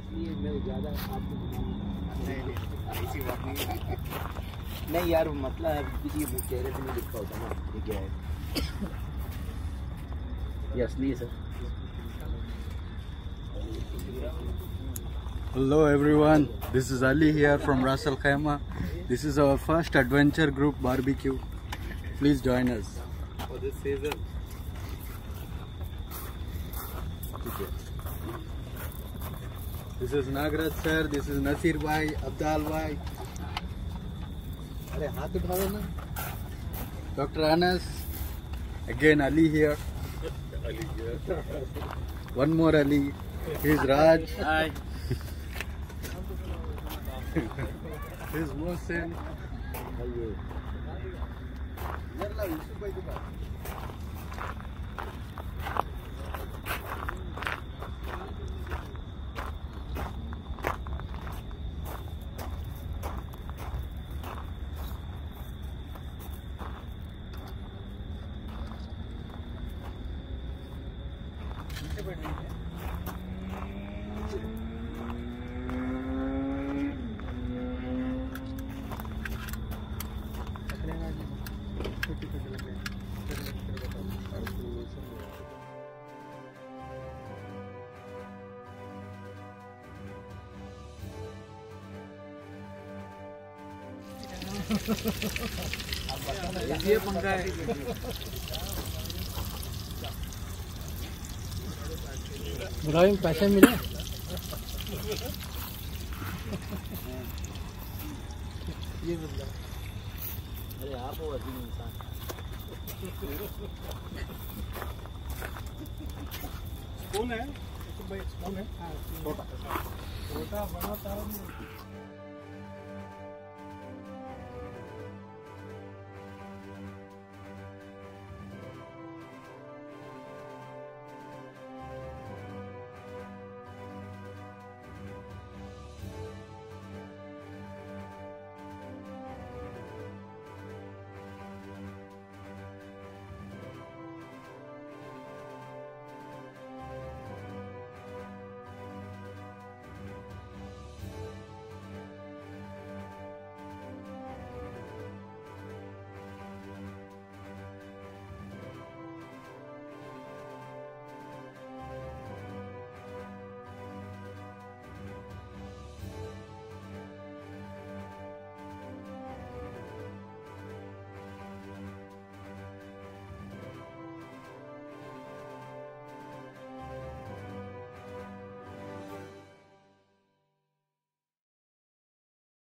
इसलिए मैं ज़्यादा आपको नहीं नहीं ऐसी बात नहीं है नहीं यार मतलब किसी चेहरे पे नहीं लिखा होता ना ये क्या है ये असली है sir Hello everyone, this is Ali here from Russell Khaima. This is our first adventure group barbecue. Please join us. for this season. This is Nagraj sir, this is Nasir bhai, Abdal bhai. अरे हाथ उठाओ ना Dr. Anas, again Ali here. One more Ali. Here's Raj. Hi. Here's Mohsen. ये पंखा है बताओ पैसे मिले। ये अरे आप हो इंसान कौन है? कौन है छोटा छोटा बड़ा तारा